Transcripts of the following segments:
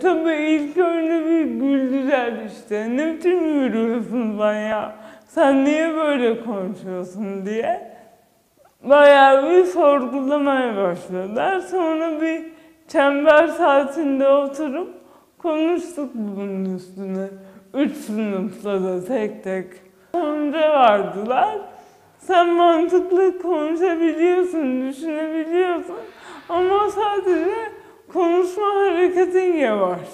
Tabii ilk önce bir güldüler işte. Ne biçim yürüyorsun lan ya? Sen niye böyle konuşuyorsun diye. Bayağı bir sorgulamaya başladılar. Sonra bir çember saatinde oturup konuştuk bunun üstüne. Üç sınıfta da tek tek. Sonra vardılar. Sen mantıklı konuşabiliyorsun, düşünebiliyorsun. Hareketin yavaş.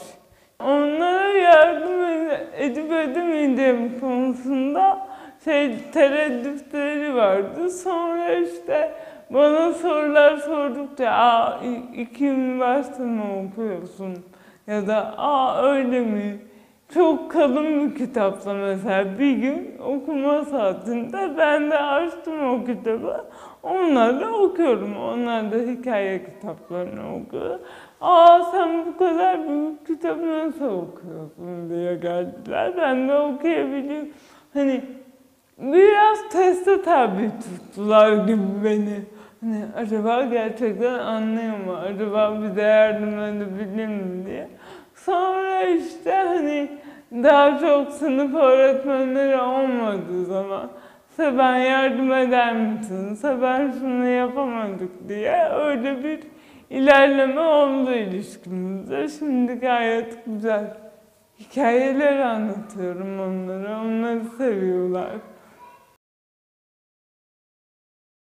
Onlara yardım ed- edip edemeyeceğim konusunda şey tereddütleri vardı. Sonra işte bana sorular sordukça aa iki üniversite mi okuyorsun? Ya da aa öyle mi? Çok kalın bir kitapla mesela bir gün okuma saatinde ben de açtım o kitabı. Onları okuyorum. Onlar da hikaye kitaplarını okuyor. Aa sen bu kadar büyük kitabı nasıl okuyorsun diye geldiler. Ben de okuyabiliyorum. Hani biraz teste tabi tuttular gibi beni. Hani acaba gerçekten anlıyor mu? Acaba bize yardım edebilir mi diye. Sonra işte hani daha çok sınıf öğretmenleri olmadığı zaman Seben yardım eder misin? Seben şunu yapamadık diye öyle bir ilerleme oldu ilişkimizde. Şimdi gayet güzel hikayeler anlatıyorum onlara. Onları seviyorlar.